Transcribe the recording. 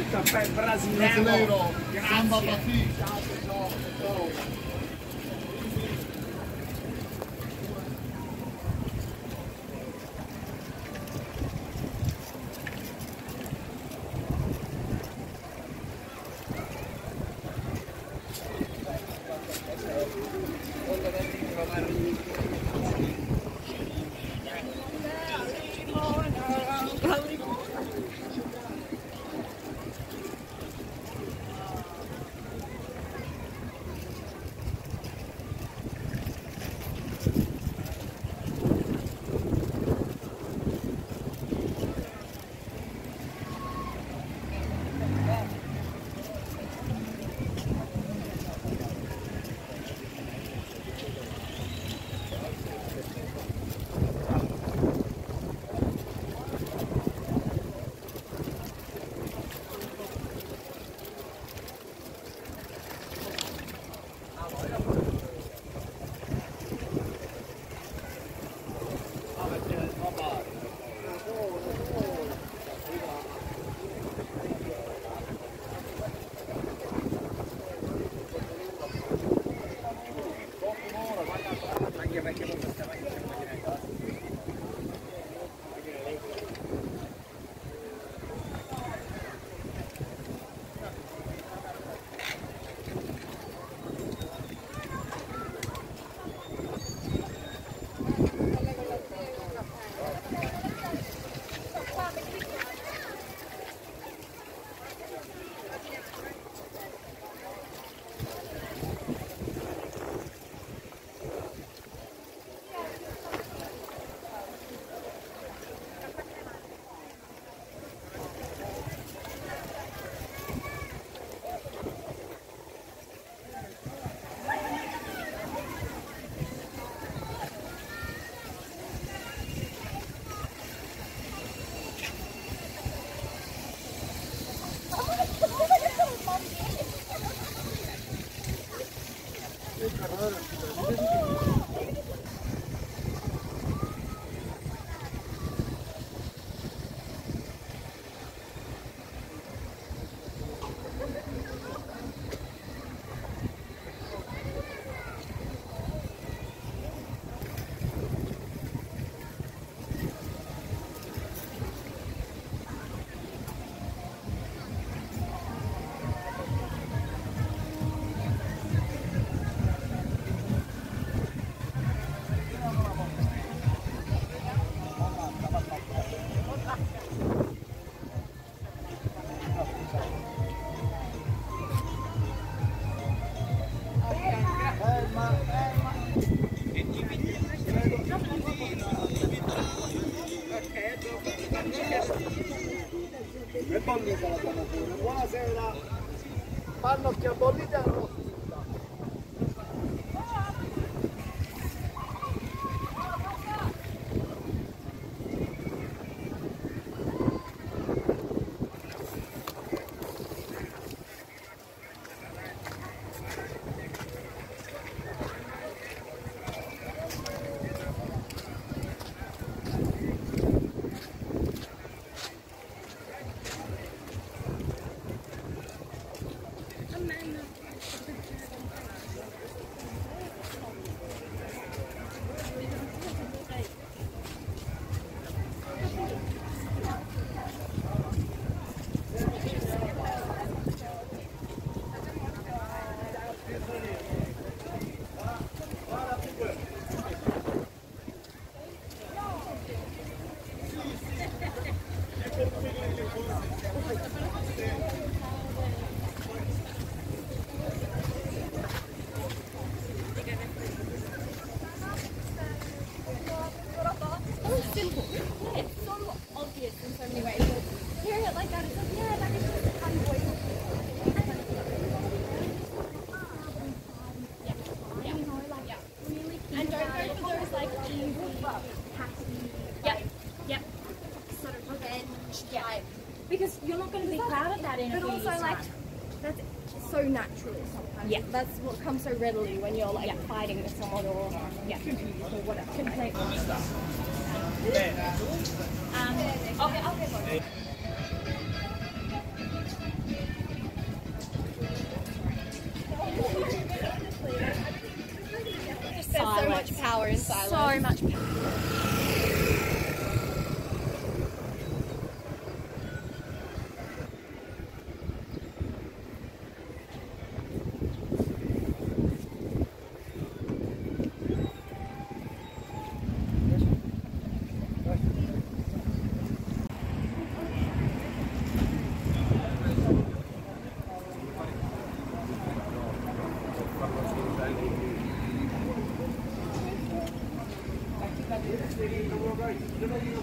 Il caffè brasiliano. Brasileiro, samba. भाई के बोल सकते हैं भाई Estoy È bollita la donazione. Buonasera. Pannocchia bollita e arrostita. because you're not going to be that, proud of that in but a also, like, that's so natural sometimes. Yeah. That's what comes so readily when you're like yeah. fighting with someone or yeah. confused or whatever. Complete. Um, okay, okay, okay. There's so much power in silence. So much power. Yo no digo